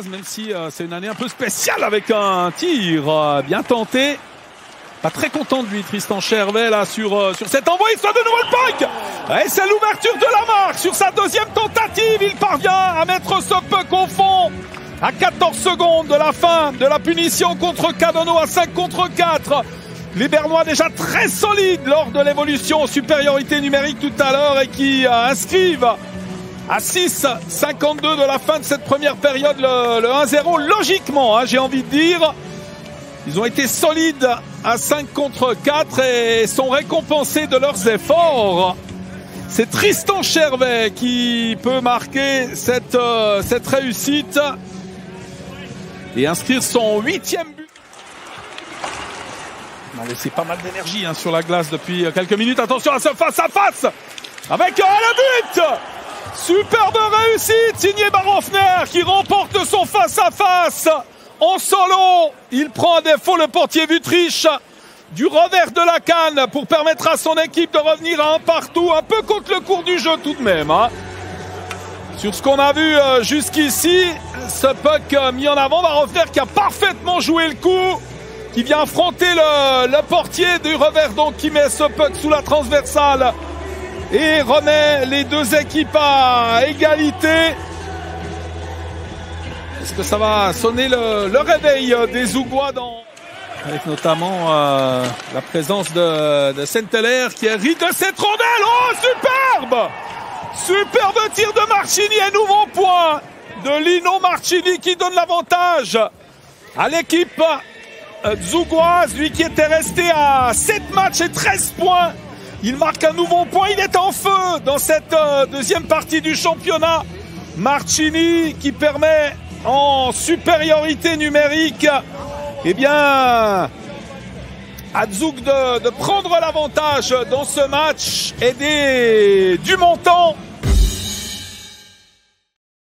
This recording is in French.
Même si euh, c'est une année un peu spéciale avec un tir euh, bien tenté. Pas très content de lui, Tristan Chervet, là, sur, euh, sur cet envoi. Il soit de nouveau le! Et c'est l'ouverture de la marque. Sur sa deuxième tentative, il parvient à mettre ce puck au fond. À 14 secondes de la fin de la punition contre Cadono à 5 contre 4. Les Bernois déjà très solides lors de l'évolution supériorité numérique tout à l'heure et qui inscrivent à 6,52 de la fin de cette première période, le, 1-0, logiquement, hein, j'ai envie de dire. Ils ont été solides à 5 contre 4 et sont récompensés de leurs efforts. C'est Tristan Chervet qui peut marquer cette, euh, cette réussite et inscrire son huitième but. On a laissé pas mal d'énergie hein, sur la glace depuis quelques minutes. Attention à ce face à face avec euh, le but Superbe réussite, signé Baronfner qui remporte son face-à-face en solo. Il prend à défaut le portier Vutriche du revers de la canne pour permettre à son équipe de revenir à un partout, un peu contre le cours du jeu tout de même. Hein. Sur ce qu'on a vu euh, jusqu'ici, ce puck euh, mis en avant, Baronfner qui a parfaitement joué le coup, qui vient affronter le, le portier du revers donc qui met ce puck sous la transversale et remet les deux équipes à égalité. Est-ce que ça va sonner le, réveil des Zougois dans... Avec notamment euh, la présence de, Saint-Hilaire qui ri de cette rondelle. Oh, superbe Superbe tir de Marchini et nouveau point de Lino Marchini qui donne l'avantage à l'équipe euh, zougoise, lui qui était resté à 7 matchs et 13 points il marque un nouveau point. Il est en feu dans cette euh, deuxième partie du championnat. Marcini qui permet en supériorité numérique, eh bien, à Zouk de, prendre l'avantage dans ce match. Des, du montant